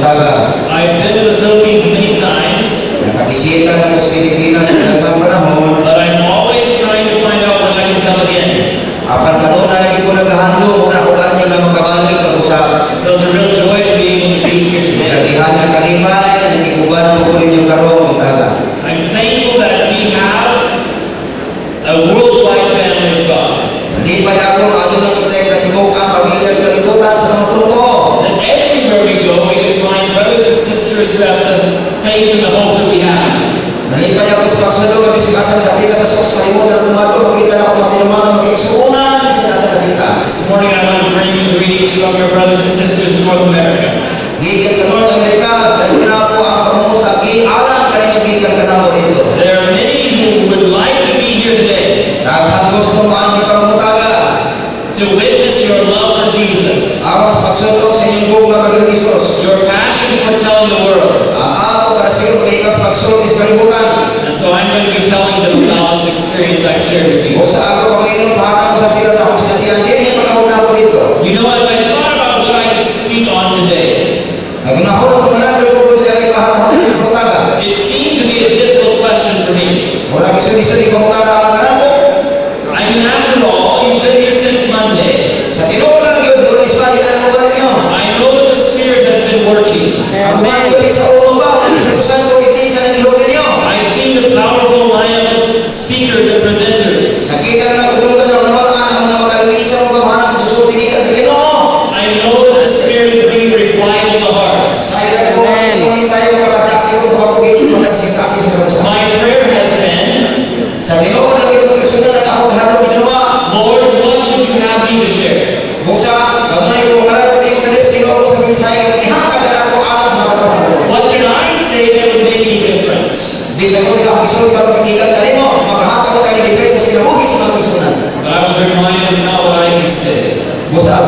大概。This morning I want to bring you greetings all your brothers and sisters in North America. There are many who would like to be here today to witness your love for Jesus, your passion for telling the world. And so I'm going to be telling them about this experience I've shared with you. You know, as I thought about what I speak on today, it seemed to be a difficult question for me.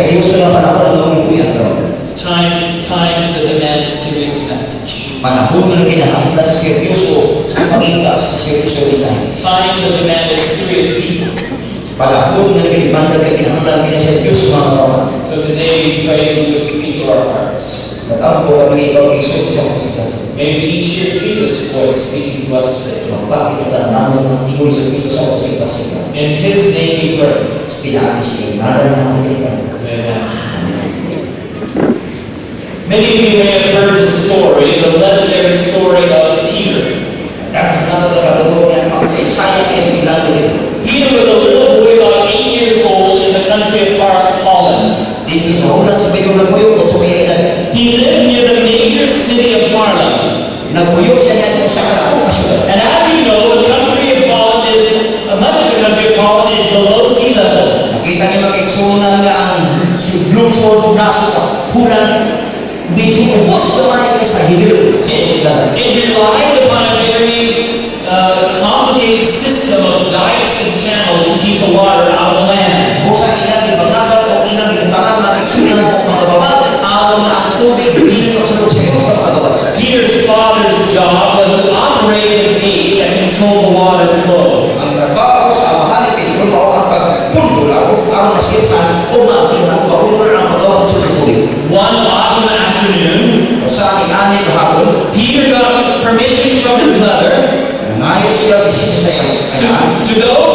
seryoso na panahon na gawin ko yan, Lord. Time, time to demand a serious message. Panahon na kinahanggan sa seryoso, sa pagkita sa seryoso mensahe. Time to demand a serious people. Panahon na kinahanggan na kinahanggan na seryoso mga kawan. So today we pray you would speak to our hearts. Natampo kami ikaw iso sa mga sinasabi. May we each hear Jesus' voice speaking to us today. Magpakita namin ang tibol sa Kristo sa usip-asip. In His name we pray. Pinaalis niya. Nada ang kailangan. Many of you may have heard the story, the legendary story of Peter. Peter was a little they take most of the money is a hidden. It relies upon a very uh, complicated system of dikes and channels to keep the water out of the land. Peter's father's job 여기 신세상에 가자.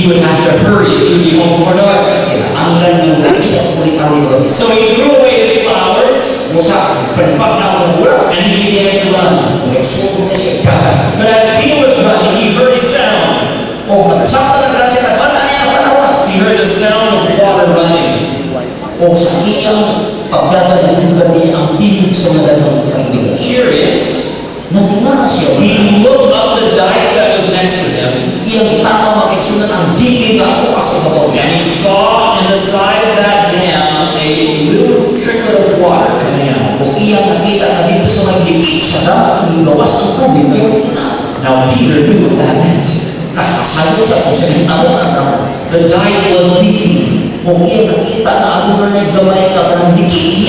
He would have to hurry. He would be home before dark. So he threw away his flowers and he began to run. But as he was running, he heard a sound. He heard the sound of water running. O sa Now Peter knew what that meant. The dike was leaking.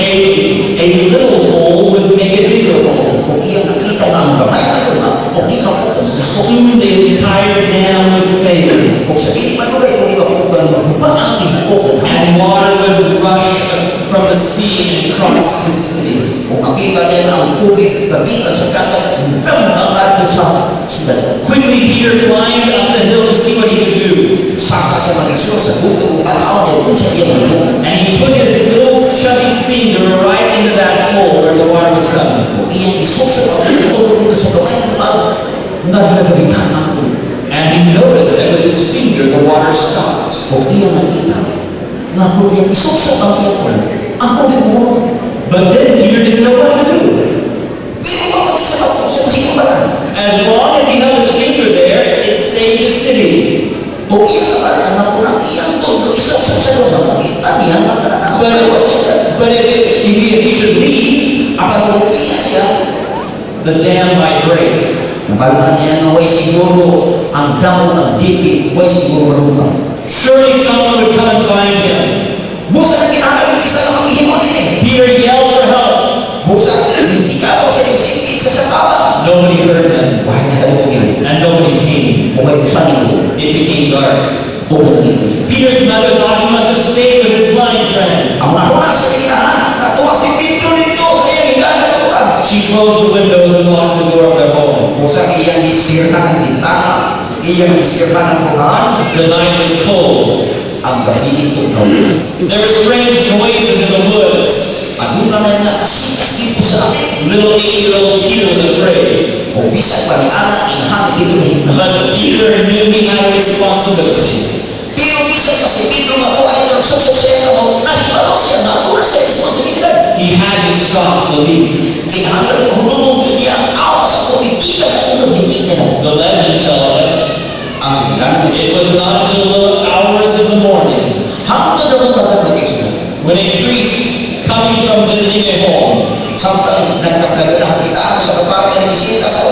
A, a little hole would make a bigger hole. Soon the entire dam would fail, and water would rush from the sea and cross the city. Kung makita niya na ang tubig, nakita sa dagat, hanggang ang ato sa sila. Quickly, Peter climbed up the hill to see what he could do. Saka sa magisyon sa buto, ang tao kung sa iya manugay. And he put his little chubby finger right into that hole where the water was coming. Kung sa ng. And he noticed that with his finger, the water stopped. Kung iyang nakita, nga kung iyang isusok ang iyang tulo, ang tubig mo But then Peter didn't know what to do. As long as he held his finger there, it saved the city. But, siya. but if, it, if, he, if should leave, the dam might break. Nabalatan niya It became dark. naging Peter's mother thought he must have stayed with his blind friend. Ang nahuna sa kinahan, natuwa si Pedro nito sa iyang higagan ng bukan. She closed the windows and locked the door of their home. Busa iyang isirna ng bintana, iyang isirna ng bukan, The night was cold. ang gabi nito no. There were strange noises in the woods. Little eight-year-old Peter was afraid. But Peter knew he had a responsibility. He had to stop lang. The legend tells us it was not until the hours of the morning hanggang na mong dagat ng Exodus. when a priest coming from visiting a home Samtang nagkagalahan kita ako sa kapatid ng bisita sa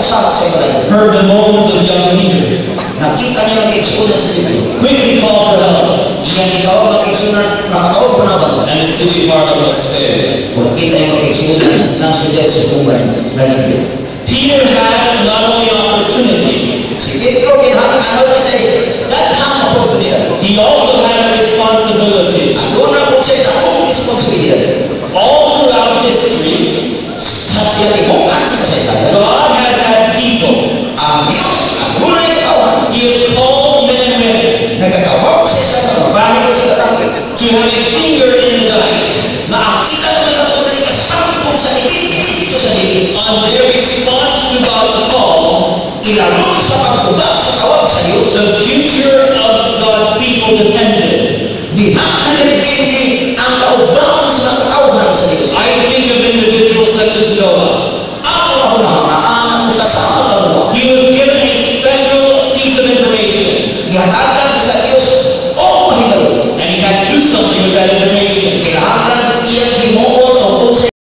heard the moans of young Peter. Nakita niya Exodus sa libro. Quickly called for help, Iyan ikaw Exodus, nakatawag ko na ba? and the city part of Barnabas failed. Kung kita Exodus, nasa dyan sa tubay, nalagyan. Peter had not only opportunity, Si Pedro, kinahanglan ano na siya, daghang oportunidad. he also had a responsibility. Doon na po siya akong responsibilidad.